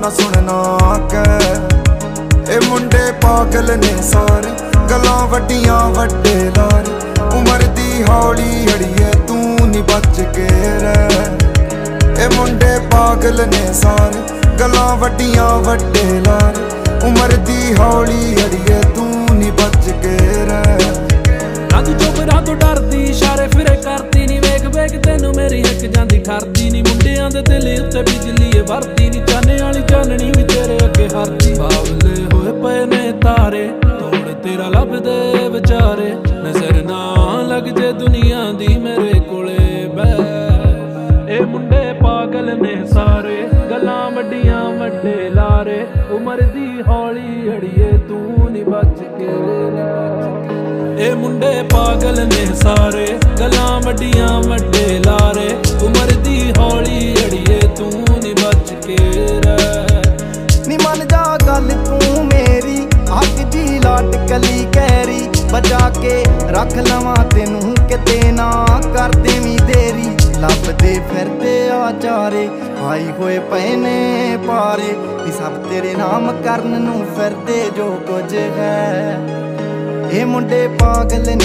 ਨਾ ਸੁਣਨਾ ਕੇ। ਇਹ ਮੁੰਡੇ ਪਾਗਲ ਨੇ ਸਾਰੇ, ਗੱਲਾਂ ਵੱਡੀਆਂ ਵੱਡੇ ਲਾਰੇ। ਉਮਰ ਦੀ ਹੌਲੀ ਹੜੀਏ, ਤੂੰ ਨਹੀਂ ਬਚ ਕੇ ਰਹਿ। ਇਹ ਮੁੰਡੇ ਪਾਗਲ ਨੇ ਸਾਰੇ, ਗੱਲਾਂ ਵੱਡੀਆਂ ਵੱਡੇ ਲਾਰੇ। ਉਮਰ ਦੀ ਹੌਲੀ ਹੜੀਏ ਹੱਕ ਨਹੀਂ ਮੁੰਡਿਆਂ ਦੇ ਦਿਲ ਉੱਤੇ ਬਿਜਲੀ ਏ ਵਰਦੀ ਨਹੀਂ ਚਾਨੇ ਵਾਲੀ ਚਾਨਣੀ ਵੀ ਤੇਰੇ ਅੱਗੇ ਹਰਦੀ। ਬਾਵਲੇ ਹੋਏ ਪਏ ਨੇ ਤਾਰੇ, ਤੋੜ ਤੇਰਾ ਲੱਭਦੇ ਵਿਚਾਰੇ। ਨਜ਼ਰ ਨਾ ਲੱਗ ਜੇ ਦੁਨੀਆ ਦੀ ਮੇਰੇ ਕੋਲੇ ਬੈ ਇਹ ਮੁੰਡੇ ਪਾਗਲ ਨੇ ਸਾਰੇ, ਗੱਲਾਂ ਵੱਡੀਆਂ ਵੱਡੇ ਲਾਰੇ। ਉਮਰ ਦੀ ਹੌਲੀ ਅੜੀਏ, ਤੂੰ ਨਹੀਂ ਬਚ ਕੇ ਨਹੀਂ ਬਚ ਕੇ ਇਹ ਮੁੰਡੇ ਪਾਗਲ ਨੇ ਸਾਰੇ, ਗੱਲਾਂ ਵੱਡੀਆਂ ਕਹਿਰੀ ਕੇ ਰੱਖ ਲਵਾਂ ਤੈਨੂੰ, ਕਿਤੇ ਨਾ ਕਰ ਦੇਵੀਂ ਦੇਰੀ। ਲੱਭਦੇ ਫਿਰਦੇ ਆ ਚਾਰੇ ਆਈ ਹੋਏ ਪਏ ਨੇ ਪਾਰੇ। ਵੀ ਸਭ ਤੇਰੇ ਨਾਮ ਕਰਨ ਨੂੰ ਫਿਰਦੇ ਜੋ ਕੁਝ ਹੈ। ਇਹ ਮੁੰਡੇ ਪਾਗਲ ਨੇ।